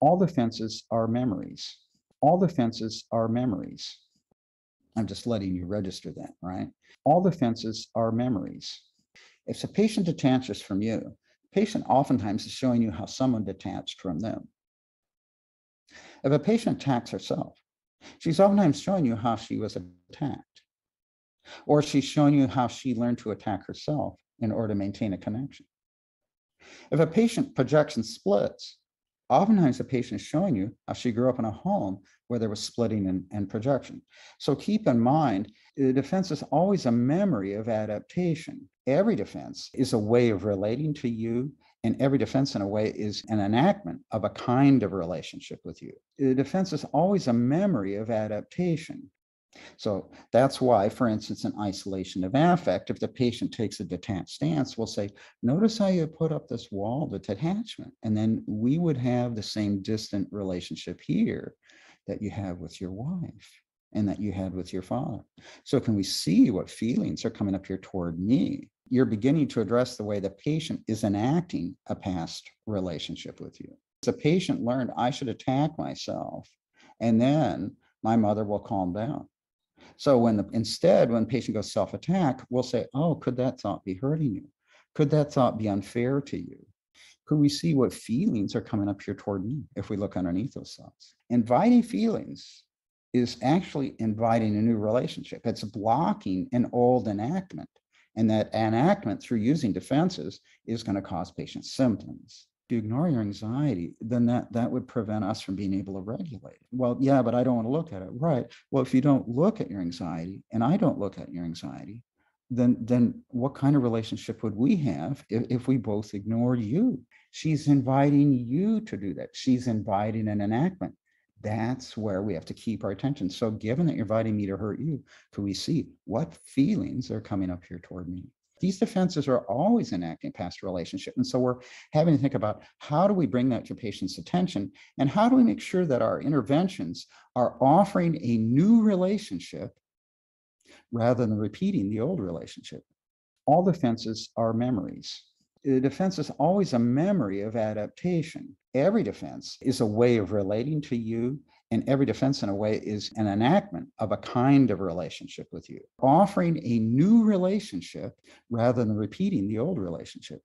All defenses are memories. All defenses are memories. I'm just letting you register that, right? All defenses are memories. If a patient detaches from you, patient oftentimes is showing you how someone detached from them. If a patient attacks herself, she's oftentimes showing you how she was attacked. Or she's showing you how she learned to attack herself in order to maintain a connection. If a patient projection splits, oftentimes the patient is showing you how she grew up in a home where there was splitting and, and projection. So keep in mind, the defense is always a memory of adaptation. Every defense is a way of relating to you, and every defense, in a way, is an enactment of a kind of relationship with you. The defense is always a memory of adaptation. So that's why, for instance, in isolation of affect, if the patient takes a detached stance, we'll say, notice how you put up this wall, the detachment. And then we would have the same distant relationship here that you have with your wife and that you had with your father. So can we see what feelings are coming up here toward me? You're beginning to address the way the patient is enacting a past relationship with you. The patient learned I should attack myself and then my mother will calm down. So when the, instead, when the patient goes self-attack, we'll say, oh, could that thought be hurting you? Could that thought be unfair to you? Could we see what feelings are coming up here toward me if we look underneath those thoughts? Inviting feelings is actually inviting a new relationship. It's blocking an old enactment. And that enactment through using defenses is going to cause patient symptoms you ignore your anxiety, then that, that would prevent us from being able to regulate. it. Well, yeah, but I don't want to look at it. Right. Well, if you don't look at your anxiety and I don't look at your anxiety, then then what kind of relationship would we have if, if we both ignored you? She's inviting you to do that. She's inviting an enactment. That's where we have to keep our attention. So given that you're inviting me to hurt you, could we see what feelings are coming up here toward me? These defenses are always enacting past relationship. And so we're having to think about how do we bring that to patient's attention and how do we make sure that our interventions are offering a new relationship rather than repeating the old relationship. All defenses are memories. The defense is always a memory of adaptation. Every defense is a way of relating to you and every defense, in a way, is an enactment of a kind of relationship with you, offering a new relationship rather than repeating the old relationship.